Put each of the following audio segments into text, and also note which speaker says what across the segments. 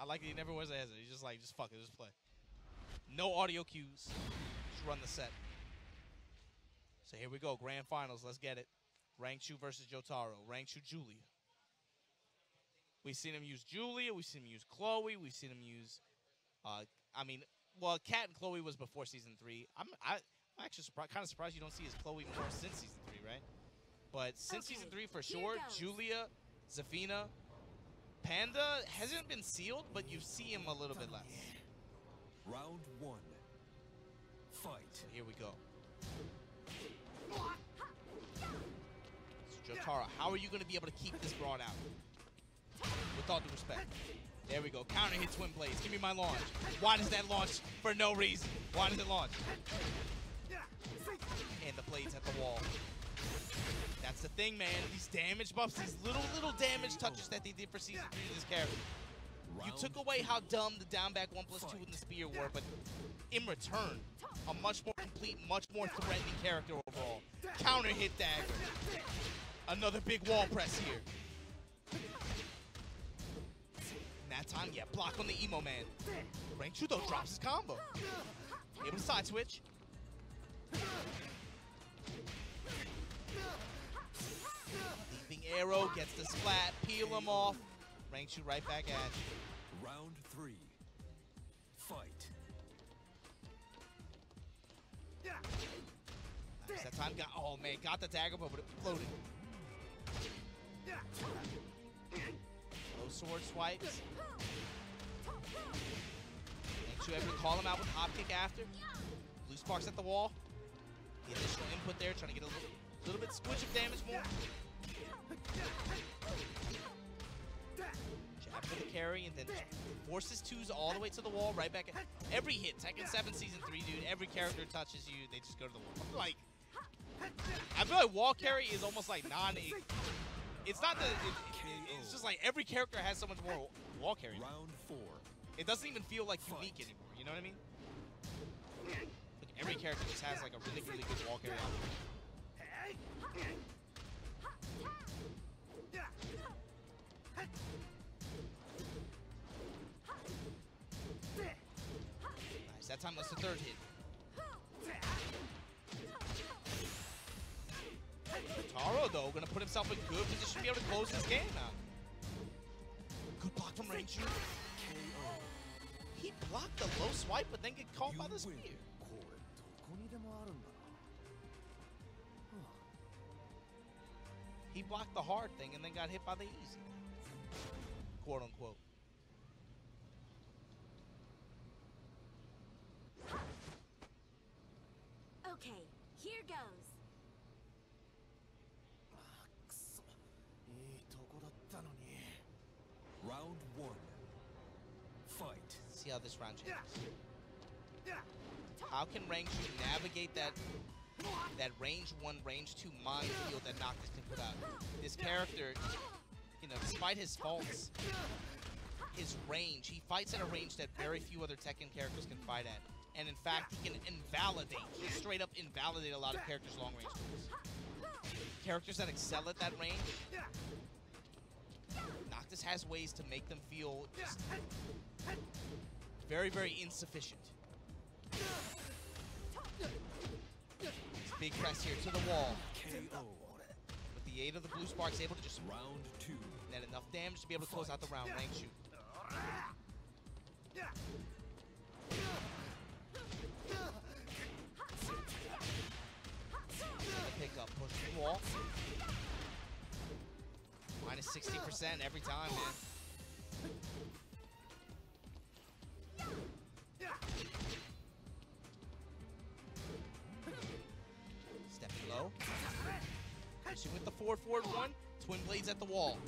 Speaker 1: I like that he never was a hesitant. He's just like, just fuck it, just play. No audio cues. Just run the set. So here we go, grand finals. Let's get it. Rangchu versus Jotaro. Rangchu Julia. We've seen him use Julia. We've seen him use Chloe. We've seen him use. Uh, I mean, well, Cat and Chloe was before season three. I'm I, I'm actually surprised, kind of surprised you don't see his Chloe more since season three, right? But since
Speaker 2: Okay,
Speaker 1: season three, for sure. Julia, Zafina, Panda hasn't been sealed, but you see him a little bit less.
Speaker 3: Round one. Fight.
Speaker 1: So here we go. So Jotaro, how are you going to be able to keep this broad out? With all due respect. There we go. Counter hit twin blades. Give me my launch. Why does that launch for no reason? Why does it launch? And the blades at the wall. That's the thing, man. These damage buffs, these little, little damage touches that they did for Season 3 to this character. You took away how dumb the down back 1 plus 2 in the spear were, but in return, a much more complete, much more threatening character overall. Counter hit dagger. Another big wall press here. And that time, yeah, block on the emo man. Rangchu though drops his combo. Able to side switch. Arrow gets the splat, peel him off. Rangchu right back at you.
Speaker 3: Round three. Fight.
Speaker 1: Nice. That time got, oh man, got the dagger, but it floated. Low sword swipes. Make sure everyone call him out with hop kick after. Blue sparks at the wall. The additional input there, trying to get a little, little bit squish of damage more. Jab for the carry, and then forces twos all the way to the wall, right back at every hit. Tekken 7 Season 3, dude, every character touches you, they just go to the wall. Like, I feel like wall carry is almost like non. It's not the. It, it- it's just like every character has so much more wall carry.
Speaker 3: Round four.
Speaker 1: It doesn't even feel like unique anymore. You know what I mean? Like every character just has like a really, really good wall carry. Nice, that time was the third hit. Taro, though, gonna put himself in good position to be able to close this game now. Good block from Rangchu. He blocked the low swipe, but then get caught by the spear. He blocked the hard thing and then got hit by the easy quote unquote.
Speaker 2: Okay, here goes.
Speaker 4: Ah, eh,
Speaker 3: round 1 Fight.
Speaker 1: See how this round changes How can Rangchu navigate that that range 1, range 2 mind field that Noctis can put out? This character you know, despite his faults, his range, he fights at a range that very few other Tekken characters can fight at. And in fact, he can invalidate, he straight up invalidate a lot of characters' long range. Characters that excel at that range, Noctis has ways to make them feel just very, very insufficient. Big press here to the wall.
Speaker 3: KO.
Speaker 1: The aid of the blue sparks, able to just
Speaker 3: Round two.
Speaker 1: net enough damage to be able to close out the round. Rangchu. Pick up, push the wall. Minus 60% every time, man. Pushing with the forward forward one. Twin blades at the wall.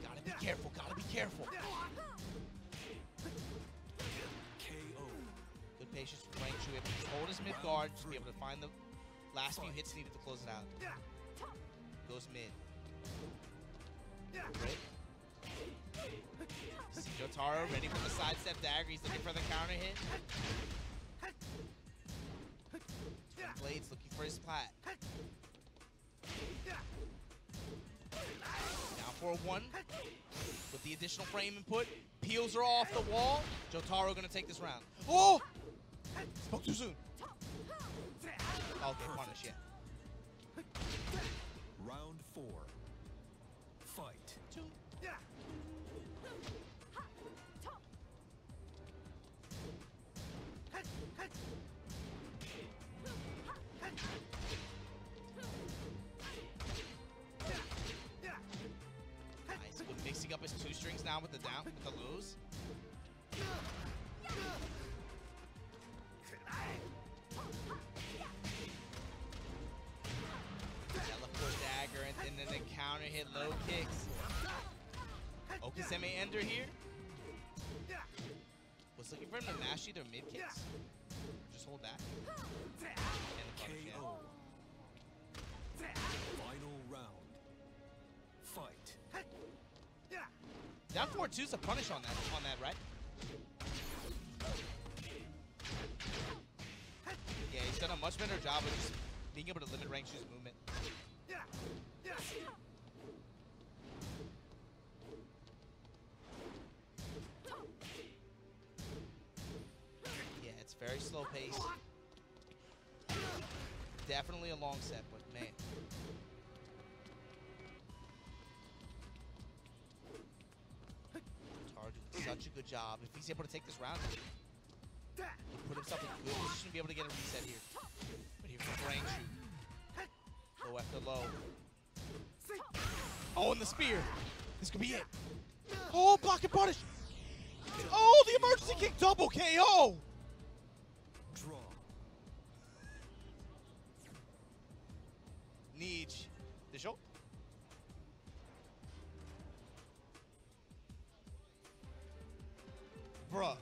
Speaker 1: Gotta be careful, gotta be careful.
Speaker 3: KO.
Speaker 1: Good patience from Wang Chu. Able to hold his mid guard, just be able to find the last few hits needed to close it out. Goes mid. Right. See Jotaro ready for the sidestep dagger. He's looking for the counter hit. Twin Blades looking for his plat. Down for a one. With the additional frame input. Peels are off the wall. Jotaro gonna take this round. Oh! Spoke too soon. Okay, punish, yeah.
Speaker 3: Round four.
Speaker 1: Now with the down, with the lows. Teleport dagger and, then the counter hit low kicks. Okizeme ender here. Was looking for him to mash either mid kicks. Just hold back. And the.
Speaker 3: KO.
Speaker 1: Down 4 2's a punish on that, on that, right? Yeah, he's done a much better job of just being able to limit range his movement. Yeah, it's very slow paced. Definitely a long set, such a good job. If he's able to take this round, he'll put himself in good position to be able to get a reset here. But here comes Chu. Low after low. Oh, and the spear. This could be it. Oh, block and punish. Oh, the emergency kick double KO.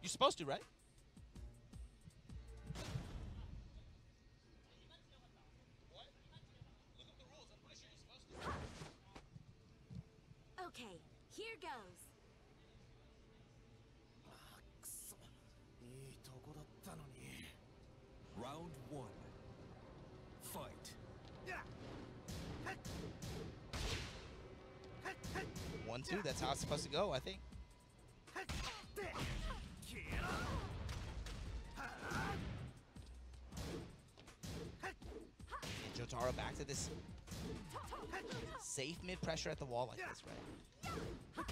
Speaker 1: You're supposed to, right?
Speaker 2: Okay, here goes.
Speaker 3: One,
Speaker 1: two. That's how it's supposed to go, I think. And Jotaro back to this safe mid pressure at the wall like this, right?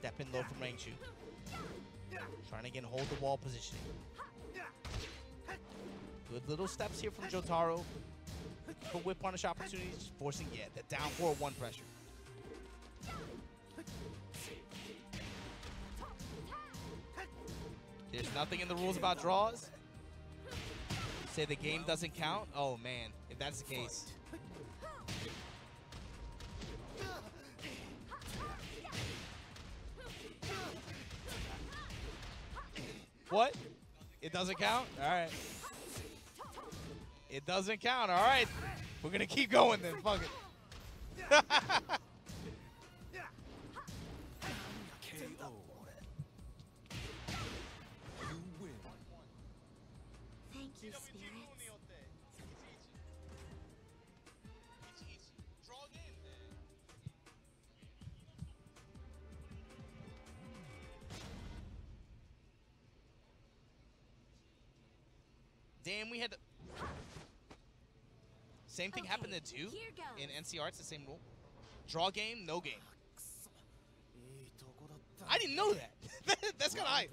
Speaker 1: Step in low from Chu. Trying to again hold the wall positioning. Good little steps here from Jotaro. For whip punish opportunities, forcing, yeah, the down 4-1 pressure. There's nothing in the rules about draws. Say the game doesn't count. Oh man, if that's the case. What? It doesn't count? All right. It doesn't count. All right. We're going to keep going then. Fuck it. Damn, we had. Same thing okay, happened to two in NCR. It's the same rule. Draw game, no game. I didn't know that. That's kind of
Speaker 3: high.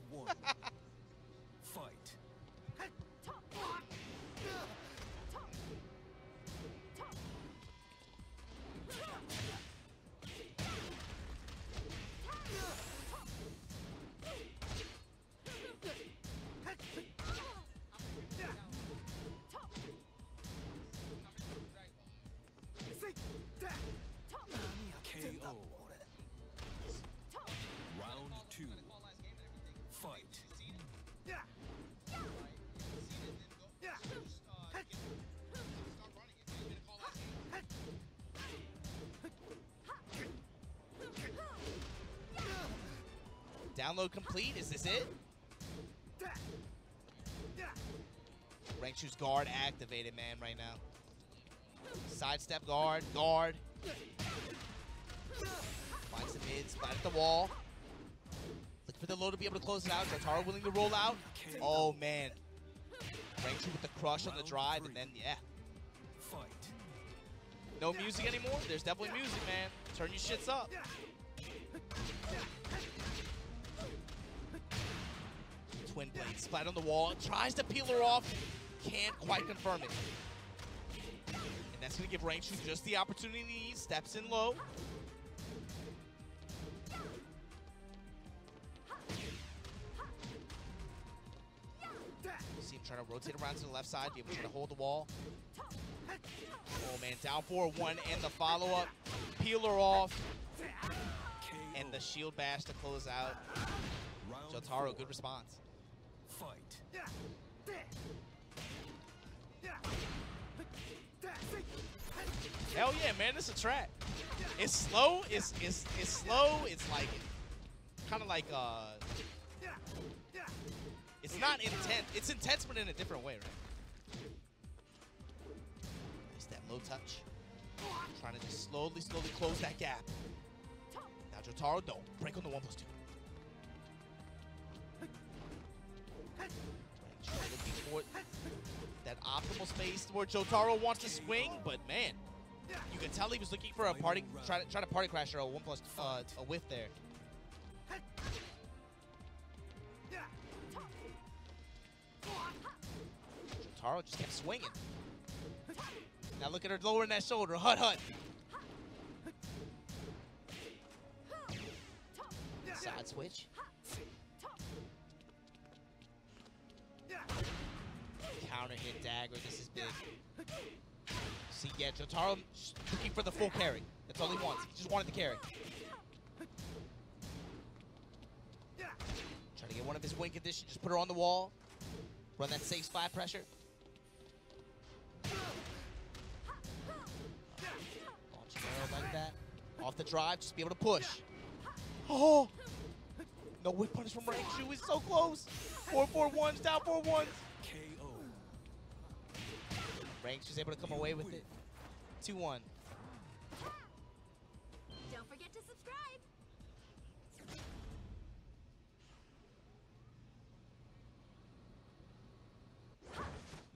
Speaker 1: Download complete. Is this it? Rangchu's guard activated, man, right now. Sidestep guard, guard. Finds the mid, splat at the wall. Look for the low to be able to close it out. Jotaro willing to roll out. Oh, man. Rangchu with the crush on the drive, and then, yeah.
Speaker 3: Fight.
Speaker 1: No music anymore? There's definitely music, man. Turn your shits up. Twin blade splat on the wall. Tries to peel her off. Can't quite confirm it. And that's going to give Rangchu just the opportunity he. Steps in low. See him trying to rotate around to the left side, be able to hold the wall. Oh man, down 4-1 and the follow-up. Peel her off and the shield bash to close out. Jotaro, good response. Hell yeah, man, this is a track. It's slow, it's it's it's slow, it's like kind of like uh it's not intense. It's intense but in a different way, right? It's that low touch. Trying to just slowly, slowly close that gap. Now Jotaro, don't break on the one plus two. Looking for that optimal space where Jotaro wants to swing, but man, you can tell he was looking for a party, try to try to party crasher a one plus uh, a whiff there. Jotaro just kept swinging. Now look at her lowering that shoulder. Hut hut. Side switch. Counter hit dagger. This is big. See, yeah, Jotaro looking for the full carry. That's all he wants. He just wanted the carry. Trying to get one of his win conditions. Just put her on the wall. Run that safe spot pressure. Launch arrow like that. Off the drive, just be able to push. Oh! No whip punish from Rangchu. He's so close. 4 4 1s, down 4 1s.
Speaker 3: KO.
Speaker 1: Ranks was able to come away with it. 2-1.
Speaker 2: Don't forget to subscribe.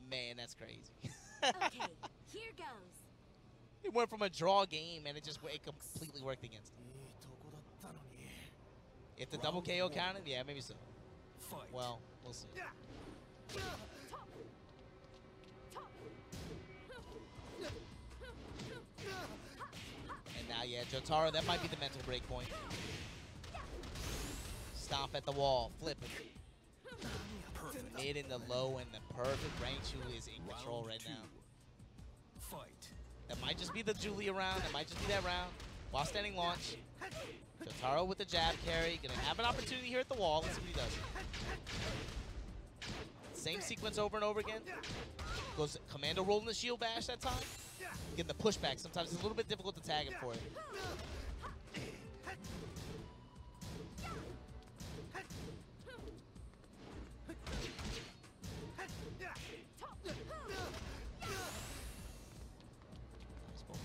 Speaker 1: Man, that's crazy.
Speaker 2: okay, here goes.
Speaker 1: It went from a draw game and it just it completely worked against him. If the double KO counted, yeah, maybe so. Well, we'll see. Now, yeah, Jotaro, that might be the mental break point. Stomp at the wall, flip it. Mid in the low and the perfect range who is in control right now.
Speaker 3: Fight.
Speaker 1: That might just be the Julia round. That might just be that round. While standing launch. Jotaro with the jab carry. Gonna have an opportunity here at the wall. Let's see what he does. Same sequence over and over again. Goes commando rolling the shield bash that time. Getting the pushback. Sometimes it's a little bit difficult to tag him for it.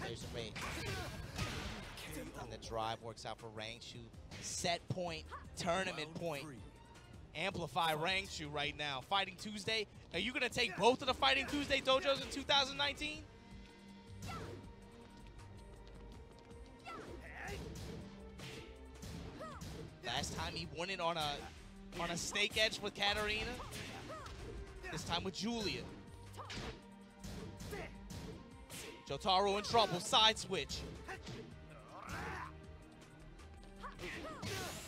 Speaker 1: Both range. And the drive works out for Rangchu. Set point, tournament point. Amplify Rangchu right now. Fighting Tuesday. Are you gonna take both of the Fighting Tuesday dojos in 2019? Last time he won it on a on a snake edge with Katarina. This time with Julia. Jotaro in trouble. Side switch.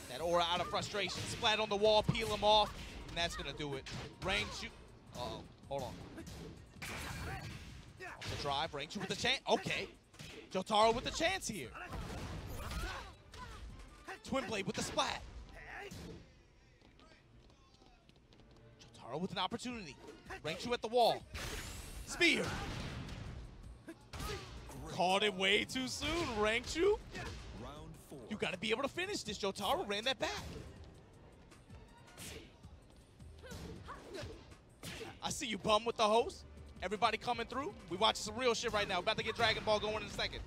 Speaker 1: That aura out of frustration. Splat on the wall, peel him off, and that's gonna do it. Rangchu. Uh oh, hold on. Off the drive, Rangchu with the chance. Okay. Jotaro with the chance here. Twin blade with the splat. Jotaro with an opportunity. Rangchu at the wall. Spear. Caught it way too soon, Rangchu. You got to be able to finish this. Jotaro ran that back. I see you bum with the host. Everybody coming through. We watching some real shit right now. About to get Dragon Ball going in a second.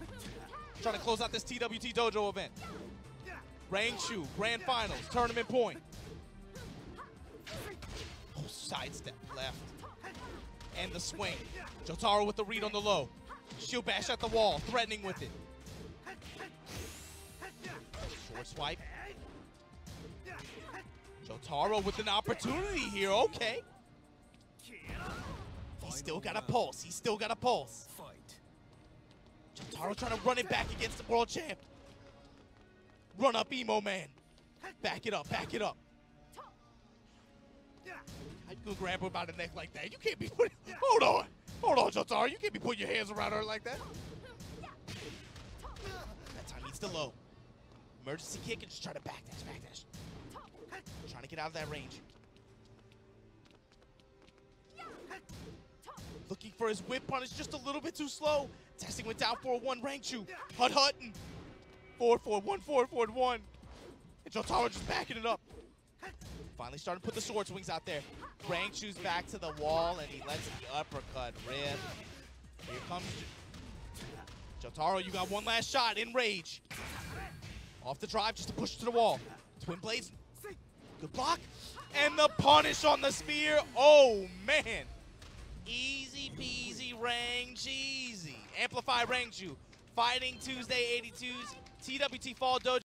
Speaker 1: Trying to close out this TWT Dojo event. Rangchu, Grand Finals, Tournament Point. Oh, sidestep left. And the swing. Jotaro with the read on the low. Shield bash at the wall, threatening with it. Short swipe. Jotaro with an opportunity here. Okay. He's still got a pulse. He's still got a pulse.
Speaker 3: Fight.
Speaker 1: Jotaro trying to run it back against the world champ. Run up, emo man. Back it up, back it up. How you gonna grab her by the neck like that? You can't be putting. Hold on, hold on, Jotaro. You can't be putting your hands around her like that. That time needs to low. Emergency kick and just try to backdash, backdash. Trying to get out of that range. Looking for his whip punish just a little bit too slow. Testing went down 4-1 Rangchu. Hut Hut and forward, forward, one, forward, forward, one. And Jotaro just backing it up. Finally starting to put the sword swings out there. Rangchu's back to the wall and he lets the uppercut rip. Here comes Jotaro. You got one last shot in rage. Off the drive just to push to the wall. Twin blades. Good block. And the punish on the spear. Oh, man. Easy peasy Rang Cheesy. Amplify Rangchu. Fighting Tuesday 82's TWT Fall Dojo.